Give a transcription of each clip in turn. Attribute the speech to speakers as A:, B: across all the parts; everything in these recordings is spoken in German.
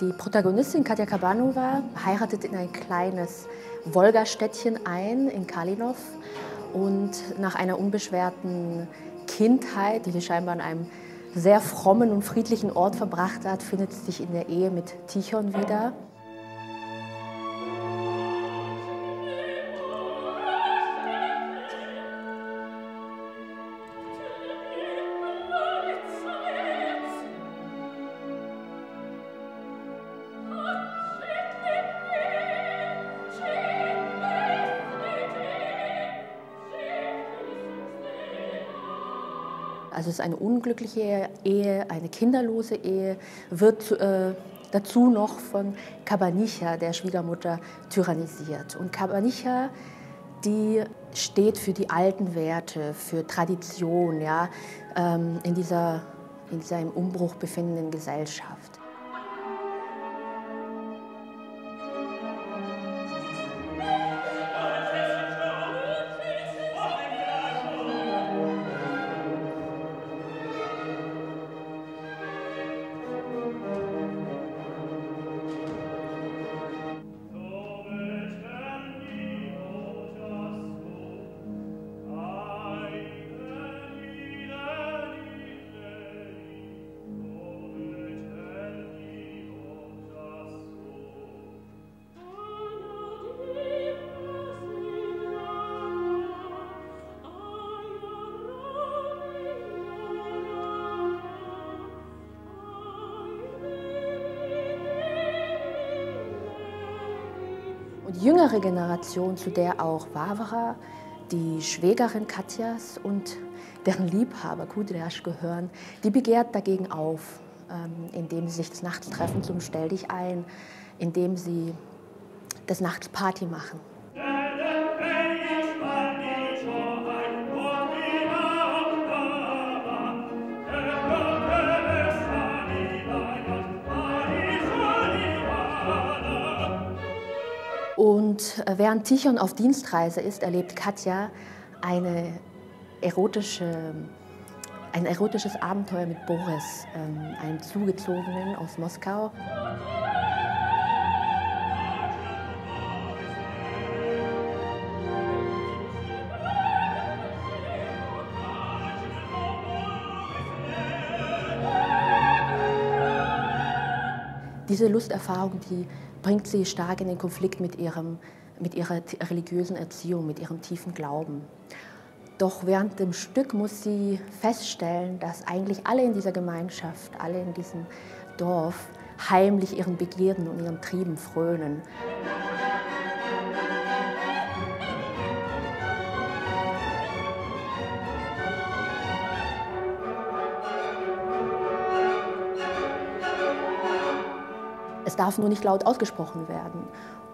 A: Die Protagonistin Katja Kabanova heiratet in ein kleines Wolgastädtchen ein in Kalinov und nach einer unbeschwerten Kindheit, die sie scheinbar an einem sehr frommen und friedlichen Ort verbracht hat, findet sie sich in der Ehe mit Tichon wieder. Also es ist eine unglückliche Ehe, eine kinderlose Ehe, wird äh, dazu noch von Kabanicha, der Schwiegermutter, tyrannisiert. Und Kabanicha, die steht für die alten Werte, für Tradition, ja, ähm, in, dieser, in dieser im Umbruch befindenden Gesellschaft. Die jüngere Generation, zu der auch Barbara, die Schwägerin Katjas und deren Liebhaber Kudriasch gehören, die begehrt dagegen auf, ähm, indem sie sich des Nachts treffen zum Stell dich ein, indem sie des Nachts Party machen. Und äh, während Tichon auf Dienstreise ist, erlebt Katja eine erotische, ein erotisches Abenteuer mit Boris, ähm, einem Zugezogenen aus Moskau. Diese Lusterfahrung, die bringt sie stark in den Konflikt mit, ihrem, mit ihrer religiösen Erziehung, mit ihrem tiefen Glauben. Doch während dem Stück muss sie feststellen, dass eigentlich alle in dieser Gemeinschaft, alle in diesem Dorf heimlich ihren Begierden und ihren Trieben frönen. Es darf nur nicht laut ausgesprochen werden.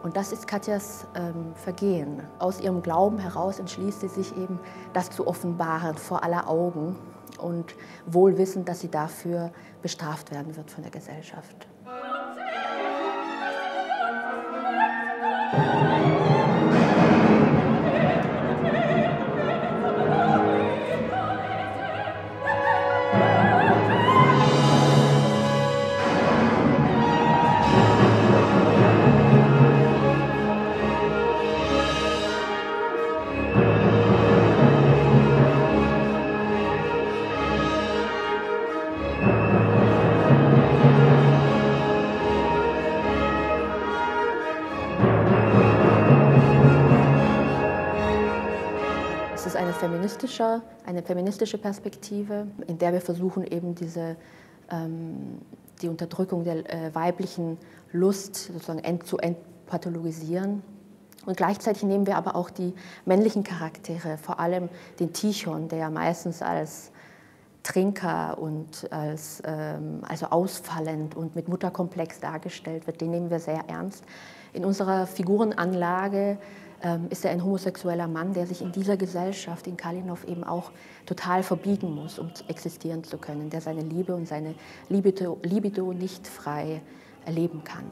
A: Und das ist Katjas ähm, Vergehen. Aus ihrem Glauben heraus entschließt sie sich eben, das zu offenbaren vor aller Augen und wohl wissend, dass sie dafür bestraft werden wird von der Gesellschaft. Ist eine feministische, Perspektive, in der wir versuchen, eben diese, ähm, die Unterdrückung der äh, weiblichen Lust sozusagen end zu entpathologisieren. Und gleichzeitig nehmen wir aber auch die männlichen Charaktere, vor allem den Tichon, der ja meistens als Trinker und als ähm, also ausfallend und mit Mutterkomplex dargestellt wird, den nehmen wir sehr ernst. In unserer Figurenanlage ist er ein homosexueller Mann, der sich in dieser Gesellschaft in Kalinov eben auch total verbiegen muss, um existieren zu können, der seine Liebe und seine Libido, Libido nicht frei erleben kann.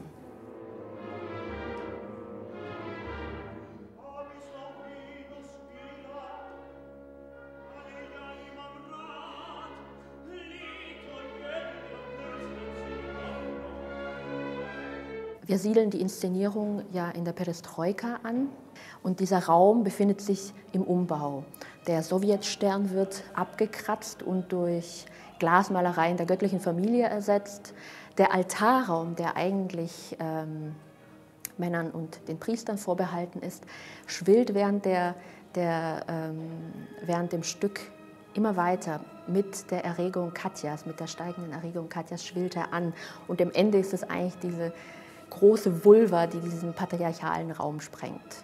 A: Wir siedeln die Inszenierung ja in der Perestroika an und dieser Raum befindet sich im Umbau. Der Sowjetstern wird abgekratzt und durch Glasmalereien der göttlichen Familie ersetzt. Der Altarraum, der eigentlich ähm, Männern und den Priestern vorbehalten ist, schwillt während, der, der, ähm, während dem Stück immer weiter mit der Erregung Katjas, mit der steigenden Erregung Katjas schwillt er an. Und am Ende ist es eigentlich diese große Vulva, die diesen patriarchalen Raum sprengt.